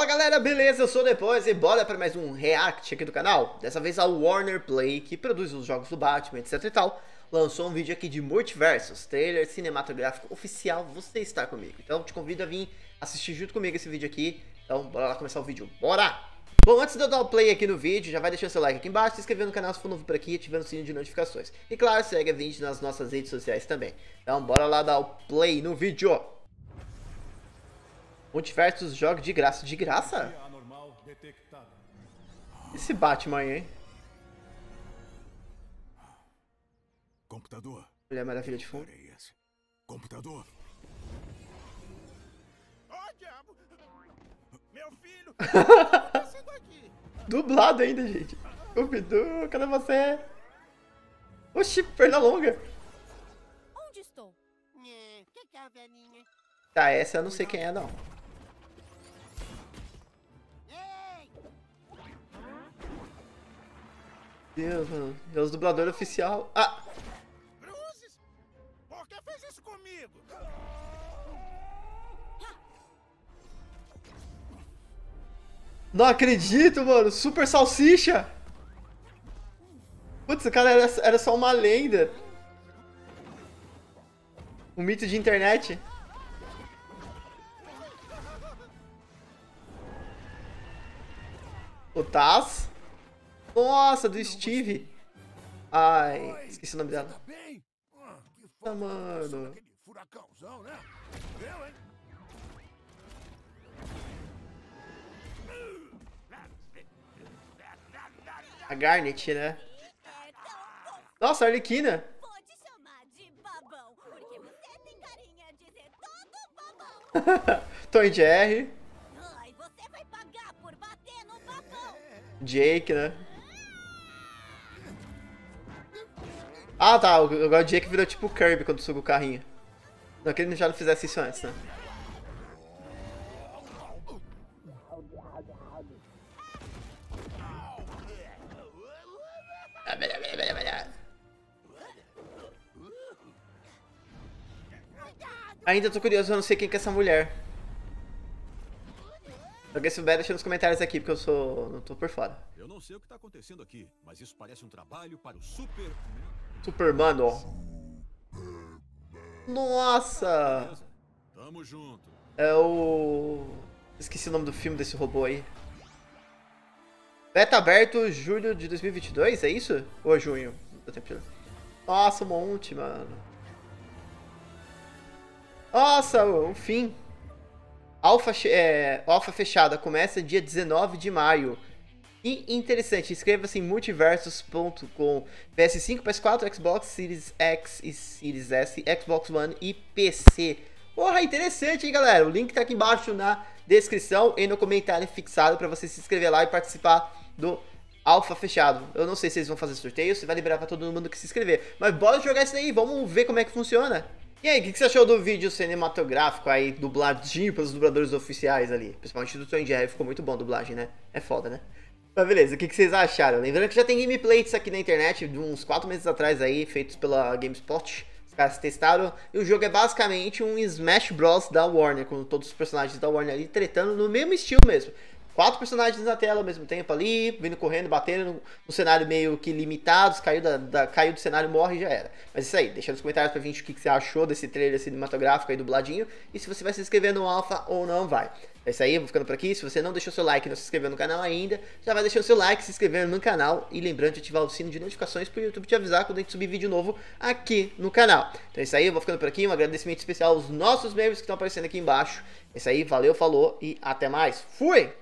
Fala galera, beleza? Eu sou o Depois e bora para mais um react aqui do canal. Dessa vez a Warner Play, que produz os jogos do Batman, etc e tal, lançou um vídeo aqui de Multiversos, trailer cinematográfico oficial, você está comigo. Então te convido a vir assistir junto comigo esse vídeo aqui. Então bora lá começar o vídeo, bora! Bom, antes de eu dar o play aqui no vídeo, já vai deixando seu like aqui embaixo, se inscrever no canal se for novo por aqui, ativando o sininho de notificações. E claro, segue a vídeo nas nossas redes sociais também. Então bora lá dar o play no vídeo. Multiversos joga de graça. De graça? Esse Batman aí, hein? Computador. Mulher Maravilha de fundo. Computador. Ó, diabo! Meu filho! Tá? Dublado ainda, gente. Scooby-Doo, cadê você? Oxi, perna longa. Onde estou? É a velhinha? Tá, essa eu não sei quem é, não. Deus, mano. Deus, dublador oficial. Ah! Cruzes! Por que fez isso comigo? Não acredito, mano. Super salsicha. Putz, esse cara era, era só uma lenda. Um mito de internet. O Taz. Nossa, do Steve. Ai, esqueci o nome dela. Tá bem? Que foi mano. aquele furacãozão, né? Eu, hein? A Garnet, né? Nossa, a Arlequina. Pode chamar de babão, Ah, tá. Agora o Jake virou tipo o Kirby quando suga o carrinho. Não que ele já não fizesse isso antes, né? Ainda tô curioso, eu não sei quem que é essa mulher. Alguém souber, deixa nos comentários aqui, porque eu sou. não tô por fora. Eu não sei o que tá acontecendo aqui, mas isso parece um trabalho para o Super... Superman, ó. Nossa! Tamo junto. É o. Esqueci o nome do filme desse robô aí. Beta aberto julho de 2022, é isso? Ou é junho? Nossa, um monte, mano. Nossa, um fim. Alfa, é, alfa fechada começa dia 19 de maio. Que interessante, inscreva-se em multiversos.com. PS5, PS4, Xbox Series X e Series S, Xbox One e PC. Porra, interessante, hein, galera? O link tá aqui embaixo na descrição e no comentário fixado para você se inscrever lá e participar do Alpha fechado. Eu não sei se eles vão fazer sorteio, se vai liberar pra todo mundo que se inscrever. Mas bora jogar isso daí, vamos ver como é que funciona. E aí, o que, que você achou do vídeo cinematográfico aí, dubladinho pelos dubladores oficiais ali? Principalmente do Tom Jerry, ficou muito bom a dublagem, né? É foda, né? Mas beleza, o que, vocês acharam? Lembrando que já tem gameplays aqui na internet, de uns 4 meses atrás aí, feitos pela GameSpot. Os caras testaram. E o jogo é basicamente um Smash Bros. da Warner, com todos os personagens da Warner ali tretando no mesmo estilo mesmo. Quatro personagens na tela ao mesmo tempo ali, vindo correndo, batendo no, cenário meio que limitados, caiu, da, da- caiu do cenário, morre e já era. Mas isso aí, deixa nos comentários pra gente o que, que você achou desse trailer cinematográfico aí dubladinho e se você vai se inscrever no Alpha ou não vai. É isso aí, eu vou ficando por aqui. Se você não deixou seu like e não se inscreveu no canal ainda, já vai deixando seu like, se inscrevendo no canal e lembrando de ativar o sino de notificações pro YouTube te avisar quando a gente subir vídeo novo aqui no canal. Então é isso aí, eu vou ficando por aqui. Um agradecimento especial aos nossos membros que estão aparecendo aqui embaixo. É isso aí, valeu, falou e até mais. Fui!